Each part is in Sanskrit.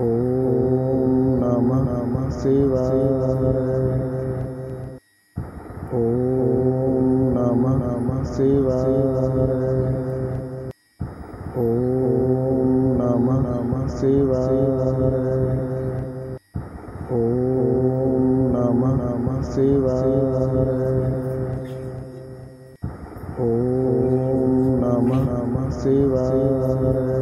ॐ नमः शिवाय ॐ नमः नमः ॐ नमः शिवाय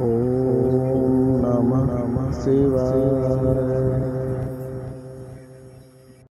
ॐ नमः शिवाय।